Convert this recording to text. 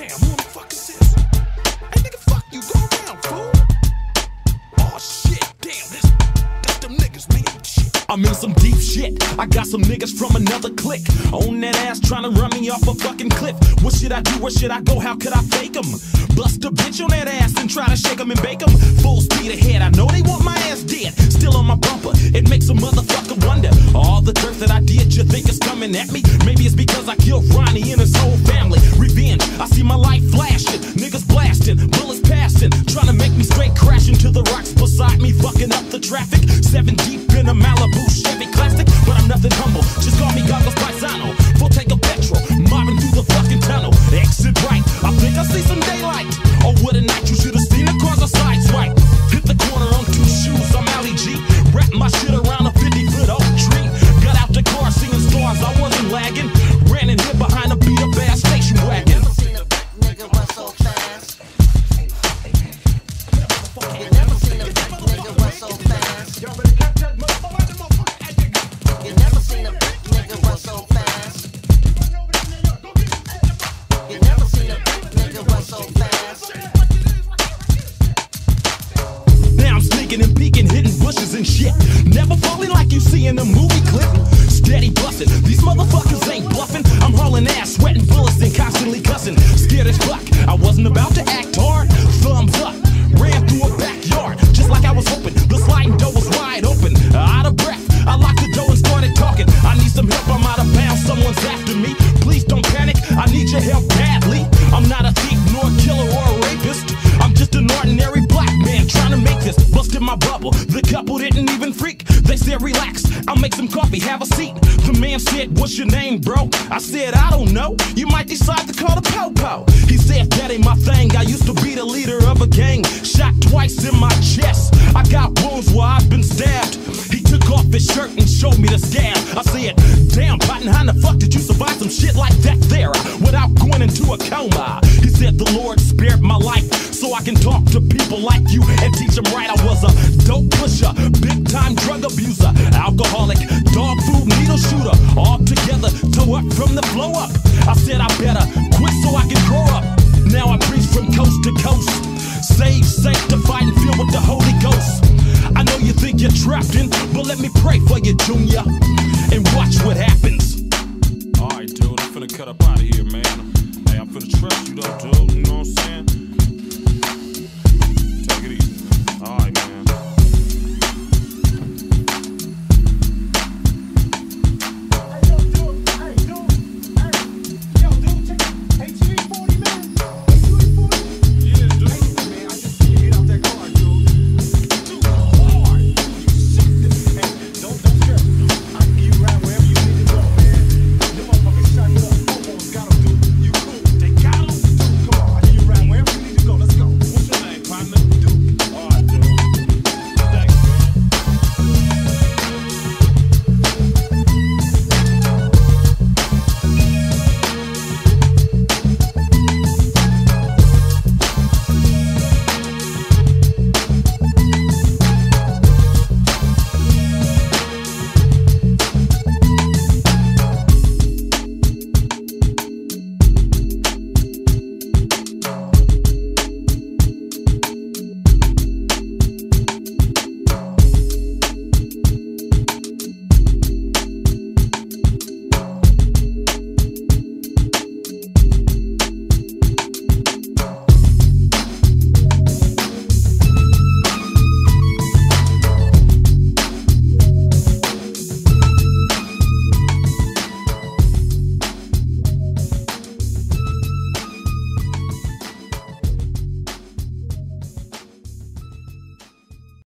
Damn? Hey, nigga, fuck you, go around, fool. Oh shit, damn, this, them niggas. Shit. I'm in some deep shit. I got some niggas from another clique on that ass trying to run me off a fucking cliff. What should I do? Where should I go? How could I fake 'em? Bust a bitch on that ass and try to shake 'em and bake 'em. Full speed ahead. I know they want my ass dead. Still on my bumper. It makes a motherfucker wonder. All the dirt that I did, you think is coming at me? Maybe it's because I killed Ronnie and his whole family. Revenge. I see my light flashing. Niggas blasting. Bullets passing. Trying to make me straight crashing to the rocks beside me. Fucking up the traffic. Seven deep in a Malibu Chevy Classic. But I'm nothing humble. These motherfuckers ain't bluffing. I'm hauling ass, sweating bullets I'll make some coffee, have a seat. The man said, what's your name, bro? I said, I don't know. You might decide to call the po-po. He said, that ain't my thing. I used to be the leader of a gang. Shot twice in my chest. I got wounds where I've been stabbed. He took off his shirt and showed me the scab. I said, damn, Cotton, how the fuck did you survive some shit like that there without going into a coma? Said, the Lord spared my life so I can talk to people like you and teach them right. I was a dope pusher, big time drug abuser, alcoholic, dog food needle shooter, all together to work from the flow up. I said, I better quit so I can grow up. Now I preach from coast to coast, saved, sanctified, and filled with the Holy Ghost. I know you think you're trapped in, but let me pray for you, Junior, and watch what happens. Alright, dude, I'm finna cut up out of here, man. I'm finna trust you though, dude. You know what I'm saying? Take it easy. Alright,